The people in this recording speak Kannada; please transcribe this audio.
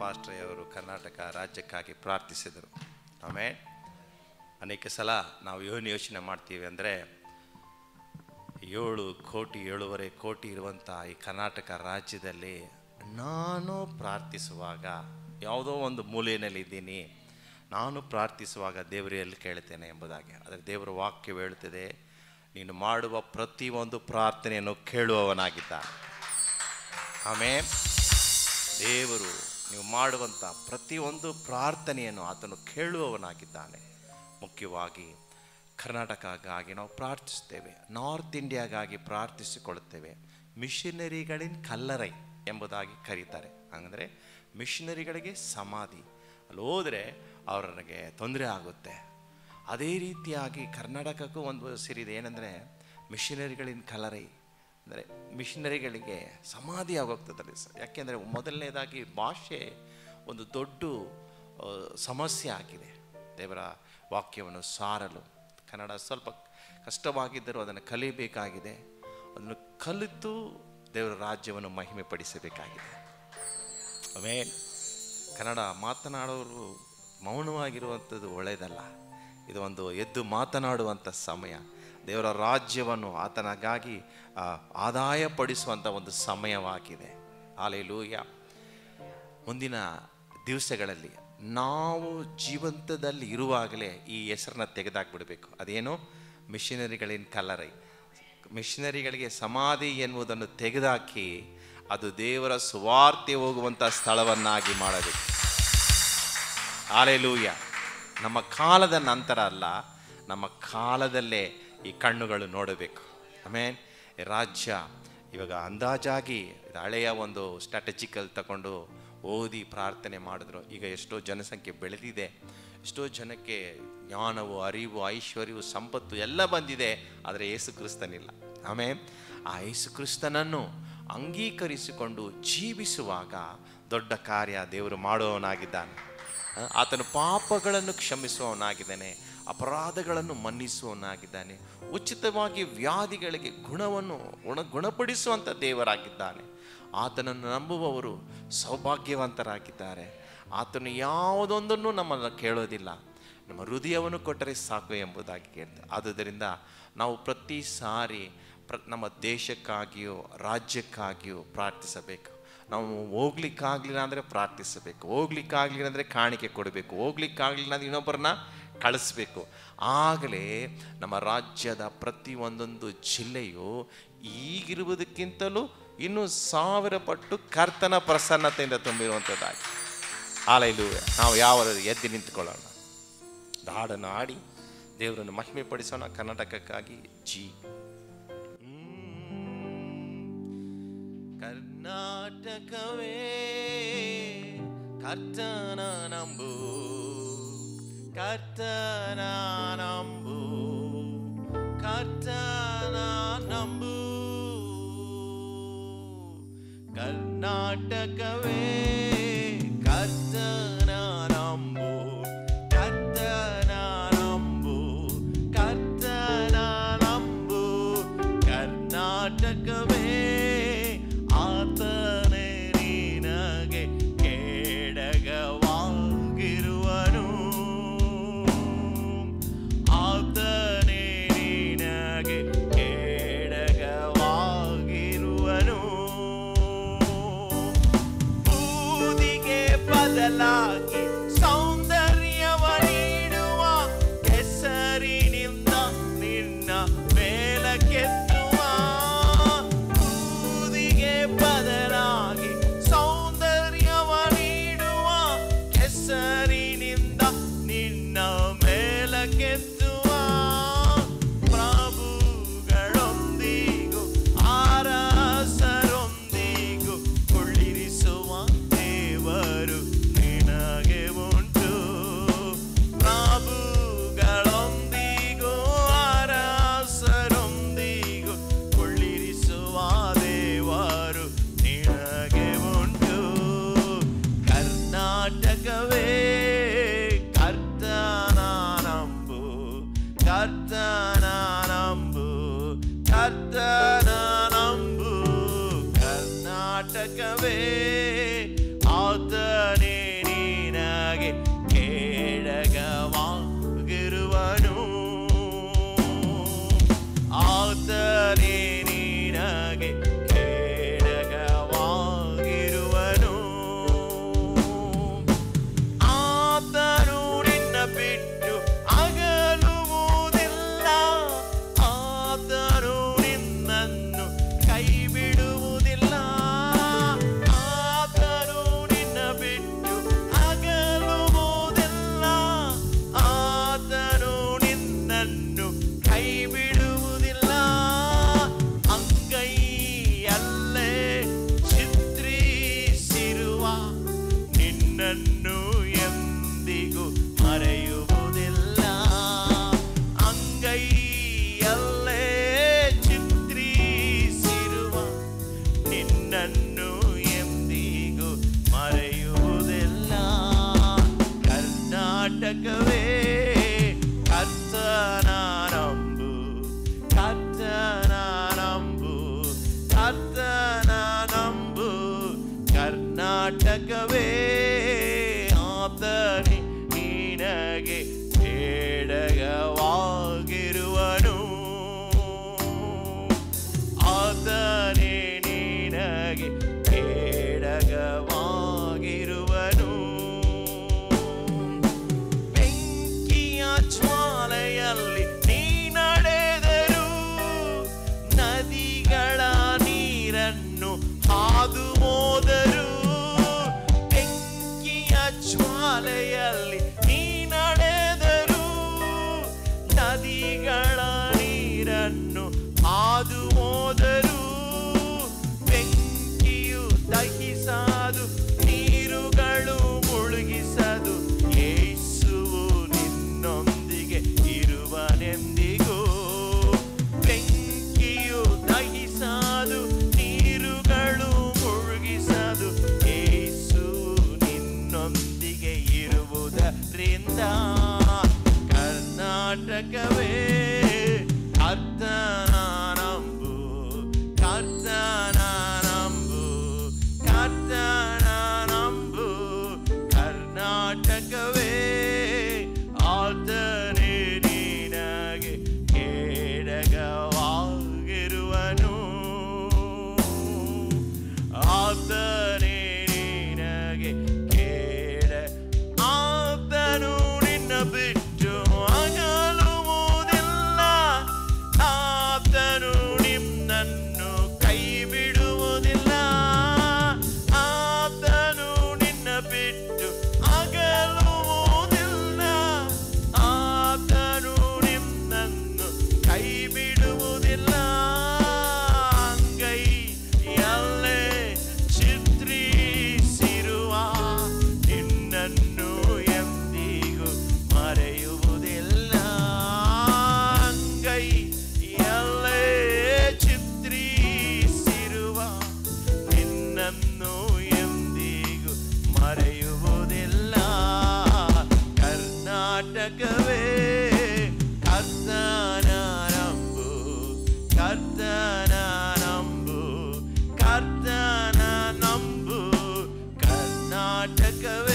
ಪಾಸ್ಟ್ರೆಯವರು ಕರ್ನಾಟಕ ರಾಜ್ಯಕ್ಕಾಗಿ ಪ್ರಾರ್ಥಿಸಿದರು. ಆಮೇ ಅನೇಕ ಸಲ ನಾವು ಏನು ಯೋಚನೆ ಮಾಡ್ತೀವಿ ಅಂದರೆ ಏಳು ಕೋಟಿ, ಏಳುವರೆ ಕೋಟಿ ಇರುವಂಥ ಈ ಕರ್ನಾಟಕ ರಾಜ್ಯದಲ್ಲಿ ನಾನು ಪ್ರಾರ್ಥಿಸುವಾಗ ಯಾವುದೋ ಒಂದು ಮೂಲೆಯಲ್ಲಿ ಇದ್ದೀನಿ, ನಾನು ಪ್ರಾರ್ಥಿಸುವಾಗ ದೇವರಲ್ಲಿ ಕೇಳ್ತೇನೆ ಎಂಬುದಾಗಿ. ಆದರೆ ದೇವರ ವಾಕ್ಯ ಹೇಳುತ್ತದೆ, ನೀನು ಮಾಡುವ ಪ್ರತಿಯೊಂದು ಪ್ರಾರ್ಥನೆಯನ್ನು ಕೇಳುವವನಾಗಿದ್ದಾನೆ ಆಮೇಲೆ ದೇವರು ನೀವು ಮಾಡುವಂಥ ಪ್ರತಿಯೊಂದು ಪ್ರಾರ್ಥನೆಯನ್ನು ಆತನು ಕೇಳುವವನಾಗಿದ್ದಾನೆ. ಮುಖ್ಯವಾಗಿ ಕರ್ನಾಟಕಕ್ಕಾಗಿ ನಾವು ಪ್ರಾರ್ಥಿಸ್ತೇವೆ ನಾರ್ತ್ ಇಂಡಿಯಾಗಾಗಿ ಪ್ರಾರ್ಥಿಸಿಕೊಳ್ಳುತ್ತೇವೆ. ಮಿಷನರಿಗಳಿನ ಕಲ್ಲರೈ ಎಂಬುದಾಗಿ ಕರೀತಾರೆ. ಅಂದರೆ ಮಿಷನರಿಗಳಿಗೆ ಸಮಾಧಿ, ಅಲ್ಲಿ ಹೋದರೆ ಅವರಿಗೆ ತೊಂದರೆ ಆಗುತ್ತೆ. ಅದೇ ರೀತಿಯಾಗಿ ಕರ್ನಾಟಕಕ್ಕೂ ಒಂದು ಸಿರಿದೆ, ಏನಂದರೆ ಮಿಷನರಿಗಳಿನ ಕಲರೈ ಅಂದರೆ ಮಿಷನರಿಗಳಿಗೆ ಸಮಾಧಿ ಆಗೋಗ್ತದೆ ಸರ್. ಯಾಕೆಂದರೆ ಮೊದಲನೇದಾಗಿ ಭಾಷೆ ಒಂದು ದೊಡ್ಡ ಸಮಸ್ಯೆ ಆಗಿದೆ. ದೇವರ ವಾಕ್ಯವನ್ನು ಸಾರಲು. ಕನ್ನಡ ಸ್ವಲ್ಪ ಕಷ್ಟವಾಗಿದ್ದರೂ ಅದನ್ನು ಕಲಿಬೇಕಾಗಿದೆ. ಅದನ್ನು ಕಲಿತು ದೇವರ ರಾಜ್ಯವನ್ನು ಮಹಿಮೆ ಪಡಿಸಬೇಕಾಗಿದೆ ಆಮೇಲೆ ಕನ್ನಡ ಮಾತನಾಡೋರು ಮೌನವಾಗಿರುವಂಥದ್ದು ಒಳ್ಳೆಯದಲ್ಲ. ಇದು ಒಂದು ಎದ್ದು ಮಾತನಾಡುವಂಥ ಸಮಯ. ದೇವರ ರಾಜ್ಯವನ್ನು ಆತನಗಾಗಿ ಆದಾಯ ಪಡಿಸುವಂಥ ಒಂದು ಸಮಯವಾಗಿದೆ. ಆಲೆಲೂಯ ಮುಂದಿನ ದಿವಸಗಳಲ್ಲಿ ನಾವು ಜೀವಂತದಲ್ಲಿ ಇರುವಾಗಲೇ ಈ ಹೆಸರನ್ನ ತೆಗೆದಾಕ್ಬಿಡಬೇಕು. ಅದೇನು? ಮಿಷನರಿಗಳಿನ ಕಲರೈ ಮಿಷನರಿಗಳಿಗೆ ಸಮಾಧಿ ಎನ್ನುವುದನ್ನು ತೆಗೆದಾಕಿ, ಅದು ದೇವರ ಸುವಾರ್ತೆ ಹೋಗುವಂಥ ಸ್ಥಳವನ್ನಾಗಿ ಮಾಡಬೇಕು. ಆಲೆಲೂಯ ನಮ್ಮ ಕಾಲದ ನಂತರ ಅಲ್ಲ, ನಮ್ಮ ಕಾಲದಲ್ಲೇ ಈ ಕಣ್ಣುಗಳು ನೋಡಬೇಕು. ಆಮೇಲೆ ರಾಜ್ಯ ಇವಾಗ ಅಂದಾಜಾಗಿ ಹಳೆಯ ಒಂದು ಸ್ಟ್ರಾಟಜಿಕಲ್ ತಗೊಂಡು ಓದಿ ಪ್ರಾರ್ಥನೆ ಮಾಡಿದ್ರು. ಈಗ ಎಷ್ಟೋ ಜನಸಂಖ್ಯೆ ಬೆಳೆದಿದೆ. ಎಷ್ಟೋ ಜನಕ್ಕೆ ಜ್ಞಾನವು, ಅರಿವು, ಐಶ್ವರ್ಯವು, ಸಂಪತ್ತು ಎಲ್ಲ ಬಂದಿದೆ. ಆದರೆ ಯೇಸು ಕ್ರಿಸ್ತನಿಲ್ಲ. ಆಮೇಲೆ ಆ ಯೇಸು ಕ್ರಿಸ್ತನನ್ನು ಅಂಗೀಕರಿಸಿಕೊಂಡು ಜೀವಿಸುವಾಗ ದೊಡ್ಡ ಕಾರ್ಯ ದೇವರು ಮಾಡುವವನಾಗಿದ್ದಾನೆ ಆತನು ಪಾಪಗಳನ್ನು ಕ್ಷಮಿಸುವವನಾಗಿದ್ದಾನೆ. ಅಪರಾಧಗಳನ್ನು ಮನ್ನಿಸುವನಾಗಿದ್ದಾನೆ ಉಚಿತವಾಗಿ ವ್ಯಾಧಿಗಳಿಗೆ ಗುಣವನ್ನು ಗುಣ ಗುಣಪಡಿಸುವಂಥ ದೇವರಾಗಿದ್ದಾನೆ. ಆತನನ್ನು ನಂಬುವವರು ಸೌಭಾಗ್ಯವಂತರಾಗಿದ್ದಾರೆ. ಆತನು ಯಾವುದೊಂದನ್ನು ನಮ್ಮನ್ನು ಕೇಳೋದಿಲ್ಲ. ನಮ್ಮ ಹೃದಯವನ್ನು ಕೊಟ್ಟರೆ ಸಾಕು ಎಂಬುದಾಗಿ ಕೇಳಿದೆ ಆದುದರಿಂದ ನಾವು ಪ್ರತಿ ಸಾರಿ ಪ್ರ, ನಮ್ಮ ದೇಶಕ್ಕಾಗಿಯೋ, ರಾಜ್ಯಕ್ಕಾಗಿಯೋ ಪ್ರಾರ್ಥಿಸಬೇಕು. ನಾವು ಹೋಗ್ಲಿಕ್ಕಾಗ್ಲಿಲ್ಲ ಅಂದರೆ ಪ್ರಾರ್ಥಿಸಬೇಕು. ಹೋಗ್ಲಿಕ್ಕಾಗ್ಲಿಲ್ಲ ಅಂದರೆ ಕಾಣಿಕೆ ಕೊಡಬೇಕು. ಹೋಗ್ಲಿಕ್ಕಾಗ್ಲಿಲ್ಲ ಅಂದರೆ ಇನ್ನೊಬ್ಬರನ್ನ ಕಳಿಸ್ಬೇಕು. ಆಗಲೇ ನಮ್ಮ ರಾಜ್ಯದ ಪ್ರತಿ ಒಂದೊಂದು ಜಿಲ್ಲೆಯು ಈಗಿರುವುದಕ್ಕಿಂತಲೂ ಇನ್ನೂ ಸಾವಿರ ಪಟ್ಟು ಕರ್ತನ ಪ್ರಸನ್ನತೆಯಿಂದ ತುಂಬಿರುವಂಥದ್ದಾಗಿ. ಆಲೈಲು ನಾವು ಯಾವ ಎದ್ದು ನಿಂತ್ಕೊಳ್ಳೋಣ. ಹಾಡನ್ನು ಆಡಿ ದೇವರನ್ನು ಮಹಿಮೆ ಪಡಿಸೋಣ ಕರ್ನಾಟಕಕ್ಕಾಗಿ ಜಿ. ಕರ್ನಾಟಕವೇ ಕರ್ತನ ನಂಬು. ಕರ್ತನ ನಂಬು ಕರ್ತನ ನಂಬು ಕರ್ನಾಟಕವೇ ಕರ್ತನ ನಂಬು ಕರ್ತನ ನಂಬು ಕರ್ತನ ನಂಬು ಕರ್ನಾಟಕವೇ ಬದಲಾಗಿ money. ಕರ್ನಾಟಕವೇ ಜ್ವಾಲೆಯಲ್ಲಿ ಕರ್ನಾಟಕವೇ ಕರ್ತನ ಕರ್ನಾಟಕವೇ ಕರ್ತನ ನಂಬು ಕರ್ತನ ನಂಬು ಕರ್ತನ ನಂಬು ಕರ್ನಾಟಕವೇ